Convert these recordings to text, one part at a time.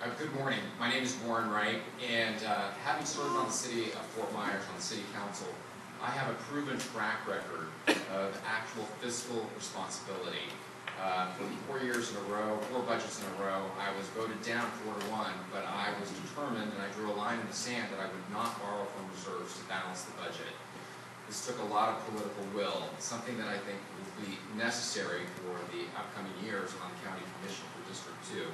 Uh, Good morning. My name is Warren Wright, and uh, having served on the city of Fort Myers on the city council, I have a proven track record of actual fiscal responsibility. Uh, For four years in a row, four budgets in a row, I was voted down four to one, but I was determined, and I drew a line in the sand, that I would not borrow from reserves to balance the budget. This took a lot of political will, something that I think will be necessary for the upcoming years on the county commission for District Two.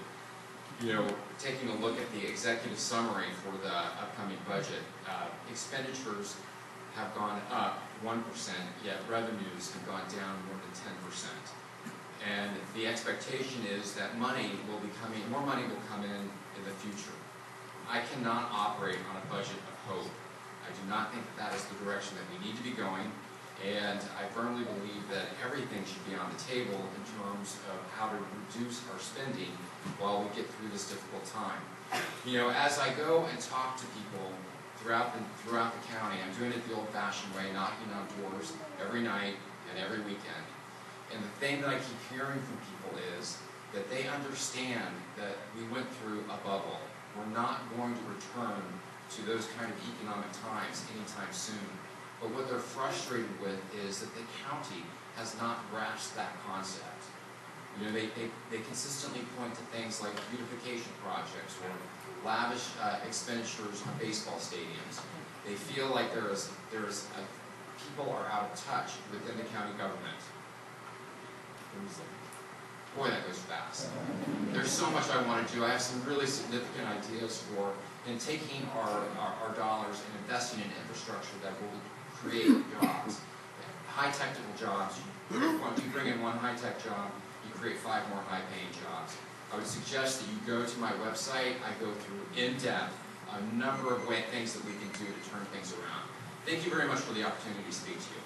You know, taking a look at the executive summary for the upcoming budget, uh, expenditures have gone up one percent, yet revenues have gone down more than ten percent. And the expectation is that money will be coming, more money will come in in the future. I cannot operate on a budget of hope. I do not think that that is the direction that we need to be going, and I firmly believe that everything should be on the table in terms of how to reduce our spending while we get through this difficult time. You know, as I go and talk to people throughout the, throughout the county, I'm doing it the old-fashioned way, knocking on doors every night and every weekend. And the thing that I keep hearing from people is that they understand that we went through a bubble. We're not going to return to those kind of economic times anytime soon. But what they're frustrated with is that the county has not grasped that concept. You know, they, they, they consistently point to things like beautification projects or lavish uh, expenditures on baseball stadiums. They feel like there is, there is, a, people are out of touch within the county government. Boy, that goes fast. There's so much I want to do. I have some really significant ideas for in taking our, our, our dollars and investing in infrastructure that will create jobs. High technical jobs. Once you bring in one high-tech job, you create five more high-paying jobs. I would suggest that you go to my website. I go through in-depth a number of way, things that we can do to turn things around. Thank you very much for the opportunity to speak to you.